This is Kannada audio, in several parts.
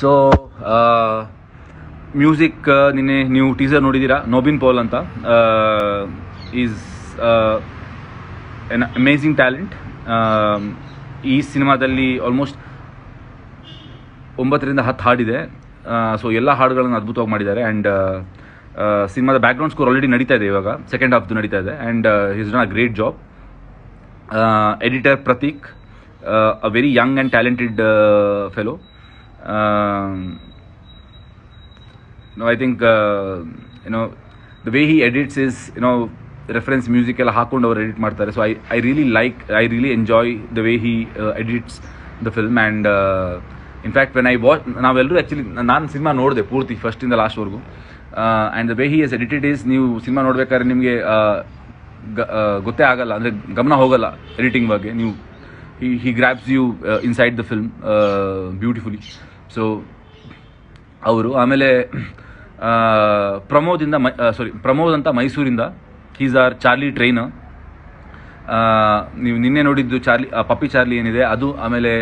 ಸೊ ಮ್ಯೂಸಿಕ್ ನಿನ್ನೆ ನೀವು ಟೀಸರ್ ನೋಡಿದ್ದೀರಾ? ನೋಬಿನ್ ಪೌಲ್ ಅಂತ. ಈಸ್ ಎನ್ ಅಮೇಝಿಂಗ್ ಟ್ಯಾಲೆಂಟ್ ಈ ಸಿನಿಮಾದಲ್ಲಿ ಆಲ್ಮೋಸ್ಟ್ ಒಂಬತ್ತರಿಂದ ಹತ್ತು ಹಾಡಿದೆ. ಸೊ ಎಲ್ಲ ಹಾಡುಗಳನ್ನು ಅದ್ಭುತವಾಗಿ ಮಾಡಿದ್ದಾರೆ. ಆ್ಯಂಡ್ ಸಿನಿಮಾದ ಬ್ಯಾಕ್ಗ್ರೌಂಡ್ ಸ್ಕೋರ್ ಆಲ್ರೆಡಿ ನಡೀತಾ ಇದೆ ಇವಾಗ. ಸೆಕೆಂಡ್ ಹಾಫ್ದು ನಡೀತಾ ಇದೆ. And is done a great job editor Prateek a very young and talented fellow no I think you know the way he edits is you know reference music ಎಲ್ಲ ಹಾಕೊಂಡು ಅವ್ರು ಎಡಿಟ್ ಮಾಡ್ತಾರೆ. So I I really like I really enjoy the way he edits the film and in fact when I watch ನಾವೆಲ್ಲರೂ ಆ್ಯಕ್ಚುಲಿ ನಾನು ಸಿನಿಮಾ ನೋಡಿದೆ ಪೂರ್ತಿ ಫಸ್ಟಿಂದ ಲಾಸ್ಟ್ವರೆಗೂ and the way he has edited is ನೀವು ಸಿನಿಮಾ ನೋಡ್ಬೇಕಾದ್ರೆ ನಿಮಗೆ ಗೊತ್ತೇ ಆಗಲ್ಲ. ಅಂದರೆ ಗಮನ ಹೋಗಲ್ಲ ಎಡಿಟಿಂಗ್ ಬಗ್ಗೆ. ನೀವು he he grabs you inside the film beautifully so ಅವರು ಆಮೇಲೆ ಪ್ರಮೋದಿಂದ ಮೈ ಸಾರಿ ಪ್ರಮೋದ್ ಅಂತ ಮೈಸೂರಿಂದ ಹೀಸ್ ಆರ್ ಚಾರ್ಲಿ ಟ್ರೈನ್ ನೀವು ನಿನ್ನೆ ನೋಡಿದ್ದು ಚಾರ್ಲಿ ಪಪ್ಪಿ ಚಾರ್ಲಿ ಏನಿದೆ, ಅದು ಆಮೇಲೆ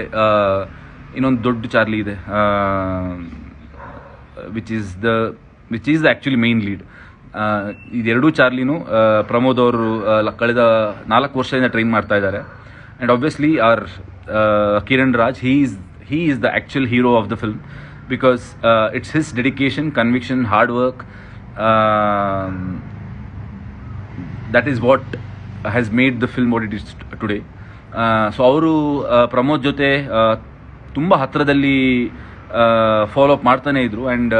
ಇನ್ನೊಂದು ದೊಡ್ಡ ಚಾರ್ಲಿ ಇದೆ which is the which is the actually main lead ಇದೆರಡೂ ಚಾರ್ಲಿನೂ ಪ್ರಮೋದ್ ಅವರು ಕಳೆದ ನಾಲ್ಕು ವರ್ಷದಿಂದ ಟ್ರೈನ್ ಮಾಡ್ತಾ ಇದ್ದಾರೆ. And obviously our Kiran Raj he is he is the actual hero of the film because it's his dedication conviction hard work that is what has made the film what it is today so ಅವರು ಪ್ರಮೋದ್ ಜೊತೆ ತುಂಬ ಹತ್ತಿರದಲ್ಲಿ ಫಾಲೋ ಅಪ್ ಮಾಡ್ತಾನೇ ಇದ್ದರು ಆ್ಯಂಡ್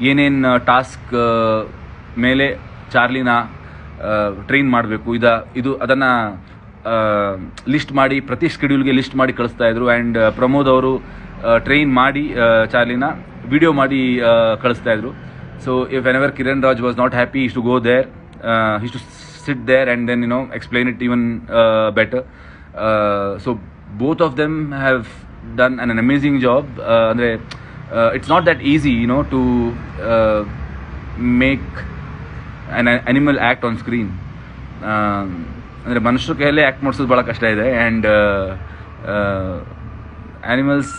ಏನೇನು ಟಾಸ್ಕ್ ಮೇಲೆ ಚಾರ್ಲಿನ ಟ್ರೈನ್ ಮಾಡಬೇಕು, ಇದ, ಇದು, ಅದನ್ನು ಲಿಸ್ಟ್ ಮಾಡಿ, ಪ್ರತಿ ಸ್ಕೆಡ್ಯೂಲ್ಗೆ ಲಿಸ್ಟ್ ಮಾಡಿ ಕಳಿಸ್ತಾ ಇದ್ರು. ಆ್ಯಂಡ್ ಪ್ರಮೋದ್ ಅವರು ಟ್ರೈನ್ ಮಾಡಿ ಚಾರ್ಲಿನ ವಿಡಿಯೋ ಮಾಡಿ ಕಳಿಸ್ತಾ ಇದ್ರು. So if an ever Kiran Raj was not happy is to go there is to sit there and then you know explain it even better so both of them have done an an amazing job ಅಂದರೆ it's not that easy you know to make an animal act on screen ಅಂದರೆ ಮನುಷ್ಯರ ಕೈಯಲ್ಲೇ ಆ್ಯಕ್ಟ್ ಮಾಡಿಸೋದು ಭಾಳ ಕಷ್ಟ ಇದೆ. ಆ್ಯಂಡ್ ಆ್ಯನಿಮಲ್ಸ್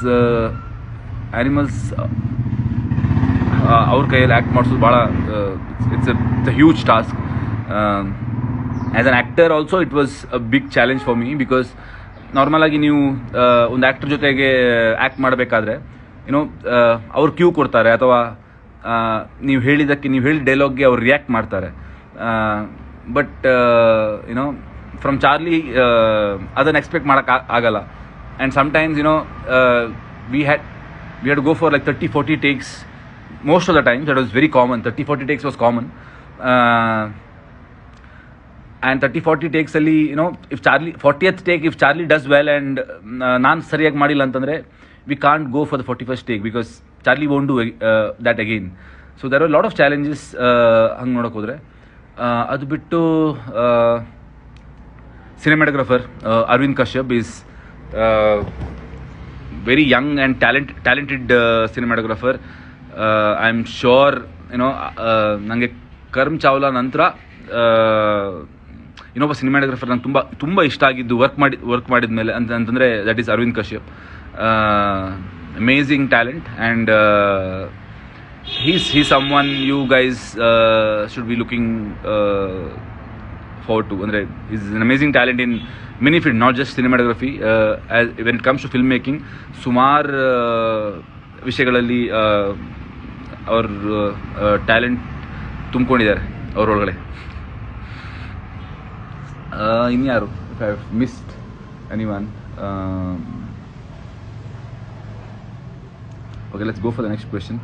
ಆ್ಯನಿಮಲ್ಸ್ ಅವ್ರ ಕೈಯಲ್ಲಿ ಆ್ಯಕ್ಟ್ ಮಾಡಿಸೋದು ಭಾಳ it's it's a huge task as an actor also it was a big challenge for me because ನಾರ್ಮಲಾಗಿ ನೀವು ಒಂದು ಆ್ಯಕ್ಟರ್ ಜೊತೆಗೆ ಆ್ಯಕ್ಟ್ ಮಾಡಬೇಕಾದ್ರೆ ಏನೋ ಅವ್ರು ಕ್ಯೂ ಕೊಡ್ತಾರೆ ಅಥವಾ ನೀವು ಹೇಳಿದ್ದಕ್ಕೆ, ನೀವು ಹೇಳಿದ ಡೈಲಾಗ್ಗೆ ಅವ್ರು ರಿಯಾಕ್ಟ್ ಮಾಡ್ತಾರೆ. But you know from Charlie ಅದನ್ನು ಎಕ್ಸ್ಪೆಕ್ಟ್ ಮಾಡೋಕೆ ಆಗಲ್ಲ. And sometimes you know we had we had go for like thirty forty takes most of the times that was very common thirty forty takes was common and thirty forty ಟೇಕ್ಸಲ್ಲಿ you know if Charlie fortieth take if Charlie does well and ನಾನು ಸರಿಯಾಗಿ ಮಾಡಿಲ್ಲ ಅಂತಂದರೆ we can't go for the forty first take because Charlie won't do that again so there are lot of challenges ಹಂಗೆ ನೋಡೋಕೆ ಹೋದರೆ. ಅದು ಬಿಟ್ಟು cinematographer Arvind Kashyap is very young and talent talented cinematographer I am sure you know ನನಗೆ ಕರ್ಮ್ ಚಾವ್ಲಾ ನಂತರ ಇನ್ನೊಬ್ಬ ಸಿನಿಮಾಟೋಗ್ರಫರ್ ನಂಗೆ ತುಂಬ ತುಂಬ ಇಷ್ಟ ಆಗಿದ್ದು ವರ್ಕ್ ಮಾಡಿ ವರ್ಕ್ ಮಾಡಿದ ಮೇಲೆ ಅಂತ, ಅಂತಂದರೆ that is Arvind Kashyap amazing talent and he's he someone you guys should be looking for to ಅಂದರೆ is an talent in many field not just cinematography when it comes to film making ಸುಮಾರು ವಿಷಯಗಳಲ್ಲಿ ಅವ್ರ ಟ್ಯಾಲೆಂಟ್ ತುಂಬಿಕೊಂಡಿದ್ದಾರೆ ಅವರೊಳಗಡೆ ಇನ್ಯಾರು? ಇಫ್ ಯಾರು missed anyone okay let's go for the next question